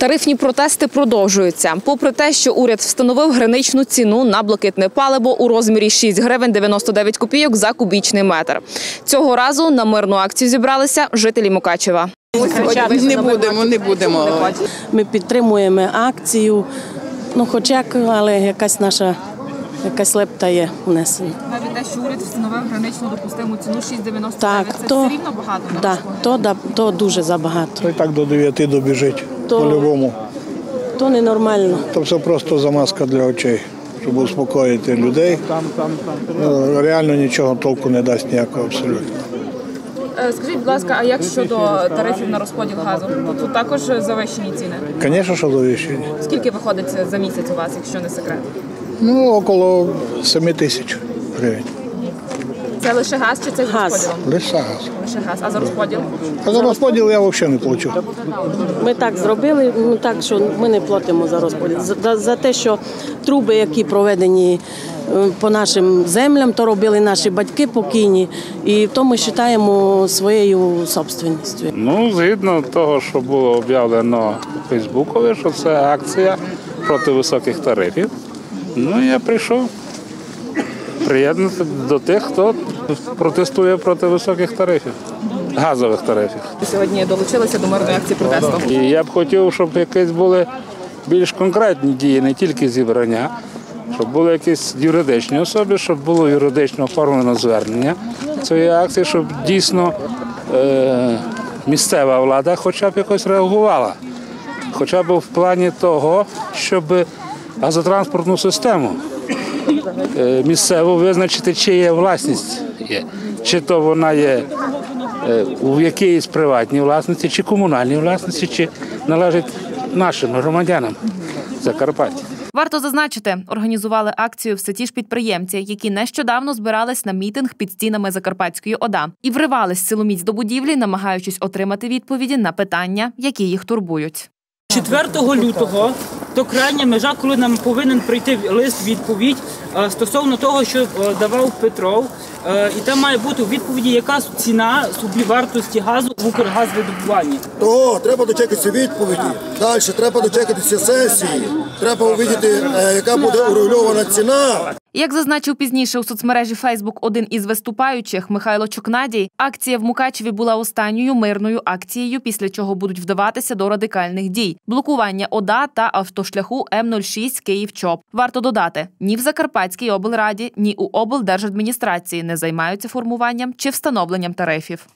Тарифні протести продовжуються. Попри те, що уряд встановив граничну ціну на блакитне паливо у розмірі 6 гривень 99 копійок за кубічний метр. Цього разу на мирну акцію зібралися жителі Мукачева. Не будемо, не будемо. Ми підтримуємо акцію. Ну, хоч як, але якась наша якась лепта є внесена. Навіть те, що уряд встановив граничну допустиму ціну 6,99, Так, то, багато. да, то, да, то дуже забагато. То і так до 9 добіжить То- по-любому. То ненормально. То все просто замазка для очей, щоб успокоїти людей. Ну, Реально нічого толку не дасть ніякого абсолютно. Е, Скажіть, будь ласка, а як щодо тарифів на розподіл газу? Тут також завищені ціни. Звісно, що завищені. Скільки виходить за місяць у вас, якщо не секрет? Ну, около 7 тисяч гривень. Це лише газ чи це з Газ. розподілом? Лише газ. Лише газ. А за розподіл? А за розподіл я взагалі не плачу. Ми так зробили, ну так що ми не платимо за розподіл. За, за те, що труби, які проведені е, по нашим землям, то робили наші батьки покійні, і то ми вважаємо своєю собственністю. Ну, згідно того, що було об'явлено у Фейсбукові, що це акція проти високих тарифів. Ну, я прийшов приєднати до тих, хто протестує проти високих тарифів, газових тарифів. Сьогодні долучилися до мирної акції протесту. І я б хотів, щоб якісь були більш конкретні дії, не тільки зібрання, щоб були якісь юридичні особи, щоб було юридично оформлено звернення цієї акції, щоб дійсно е- місцева влада хоча б якось реагувала. Хоча б в плані того, щоб газотранспортну систему е, місцеву визначити, чия власність є. Чи то вона є е, у якійсь приватній власності, чи комунальній власності, чи належить нашим громадянам Закарпаття. Варто зазначити, організували акцію все ті ж підприємці, які нещодавно збирались на мітинг під стінами Закарпатської ОДА і вривались силоміць до будівлі, намагаючись отримати відповіді на питання, які їх турбують. 4 лютого то крайня межа, коли нам повинен прийти лист відповідь е, стосовно того, що е, давав Петров, Е, і там має бути у відповіді, яка ціна собівартості газу в Укргазвидобуванні. То треба дочекатися відповіді. Далі треба дочекатися сесії. Треба увидіти, яка буде урегульована ціна. Як зазначив пізніше у соцмережі Фейсбук один із виступаючих Михайло Чокнадій, акція в Мукачеві була останньою мирною акцією, після чого будуть вдаватися до радикальних дій: блокування ОДА та автошляху М06 Київ-ЧОП. Варто додати, ні в Закарпатській облраді, ні у облдержадміністрації не займаються формуванням чи встановленням тарифів.